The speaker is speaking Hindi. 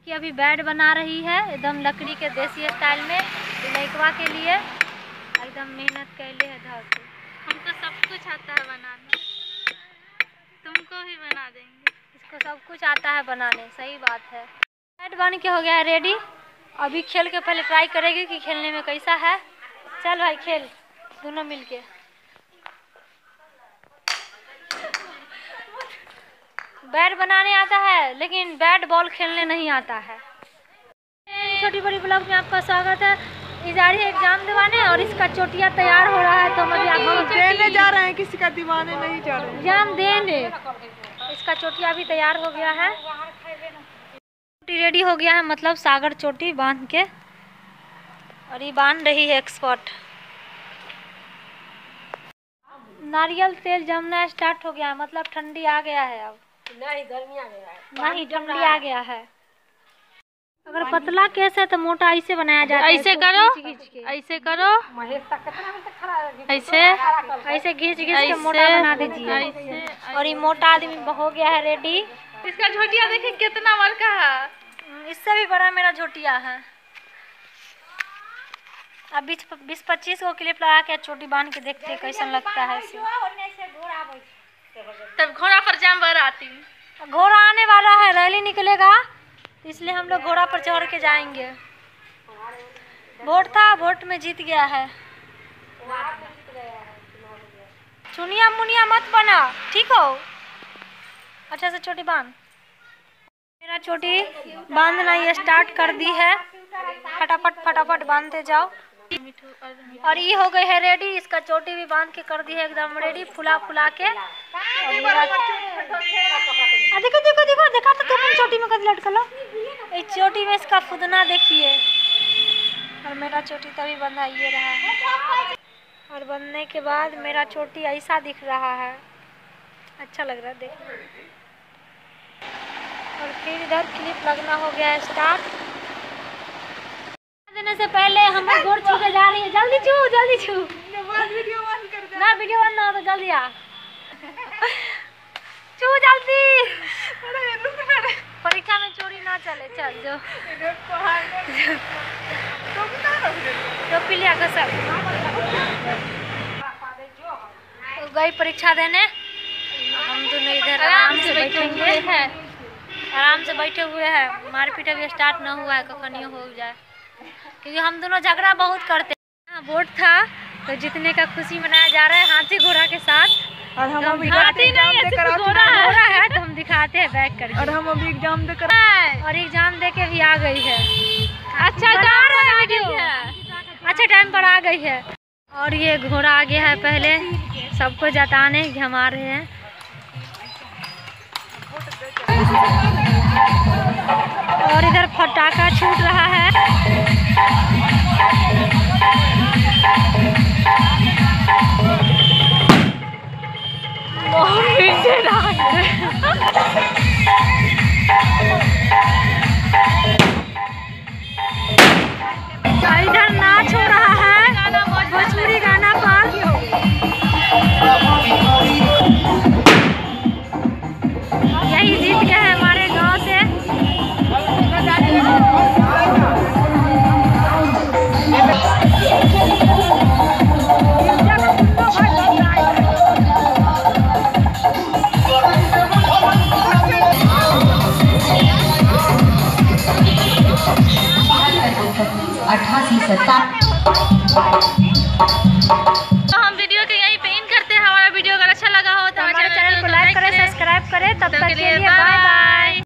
देखिए अभी बेड बना रही है एकदम लकड़ी के देसी स्टाइल में लड़कवा के लिए। एकदम मेहनत कर कैले है धर के हमको सब कुछ आता है बनाना। तुमको भी बना देंगे। इसको सब कुछ आता है बनाने सही बात है। बेड बन के हो गया है रेडी अभी खेल के पहले ट्राई करेगी कि खेलने में कैसा है। चल भाई खेल। दोनों मिलके। बैट बनाने आता है लेकिन बैट बॉल खेलने नहीं आता है। छोटी बड़ी ब्लॉग में आपका स्वागत है। इजारी एग्ज़ाम दिवाने और इसका चोटिया तैयार हो रहा है तो हम अभी आपको देने जा रहे हैं किसी का दीवाने नहीं जा रहे एग्ज़ाम देने इसका चोटिया भी तैयार हो गया है। चोटी रेडी हो गया है मतलब सागर चोटी बाँध के। और ये बाँध रही है एक्सपर्ट नारियल तेल जमना स्टार्ट हो गया है मतलब ठंडी आ गया है अब। नहीं गर्मी आ गया है। नहीं आ गया है। अगर पतला केस है तो मोटा ऐसे बनाया जाता है ऐसे करो ऐसे करो। महेश तक कितना मिनट खड़ा है? ऐसे। ऐसे घींच घींच के मोटा बना दीजिए। और ये मोटा आदमी हो गया है रेडी। इसका झोटिया देखिए कितना बड़का है। इससे भी बड़ा मेरा झोटिया है। अब बीस बीस पच्चीस को क्लिप लगा के चोटी बाँध के देखते हैं कैसन लगता है तब घोड़ा पर जाम बराती घोड़ा आने वाला है, रैली निकलेगा, इसलिए हम लोग घोड़ा पर चढ़ के जाएँगे। वोट था वोट में जीत गया है। चुनिया मुनिया मत बना, ठीक हो? अच्छा से छोटी बाँध। मेरा छोटी बांधना ये स्टार्ट कर दी है। फटाफट फटाफट बांधते जाओ। और ये हो गई है रेडी इसका चोटी भी बाँध के कर दी है एकदम रेडी फुला फुला के। देखो देखो देखो, देखा तो तुम चोटी में कद लटकलो इस चोटी में इसका फुदना देखिए। और मेरा चोटी तभी बंधा ये रहा है। और बंधने के बाद मेरा चोटी ऐसा दिख रहा है। अच्छा लग रहा है, देखने और फिर इधर क्लिप लगना हो गया स्टार्ट देने से पहले हम गोड़ छू के जा रही है। जल्दी छू जल्दी छू। ना वीडियो बंद ना हो तो जल्दी आ। छू जल्दी। परीक्षा में चोरी ना चले चल जो। तो तो पिलिया का सब तो गई परीक्षा देने। हम दोनों इधर आराम से बैठे हुए हैं। आराम से बैठे हुए हैं। मारपीट अभी स्टार्ट ना हुआ है कखनियो हो जाए। क्योंकि हम दोनों झगड़ा बहुत करते हैं। हाँ, वोट था तो जीतने का खुशी मनाया जा रहा है हाथी घोड़ा के साथ। और हम अभी हाथी नहीं है देकर आ घोड़ा घोड़ा है। तो हम दिखाते हैं बैक करके और हम अभी एग्ज़ाम देकर और एग्ज़ाम दे के भी आ गई है। अच्छा डाल रहा हैं वीडियो। वीडियो। अच्छे टाइम पर आ गई है। और ये घोड़ा आ गया है पहले। सबको जताने कि हम आ रहे हैं। और इधर फटाका छूट रहा है। इधर नाच। 三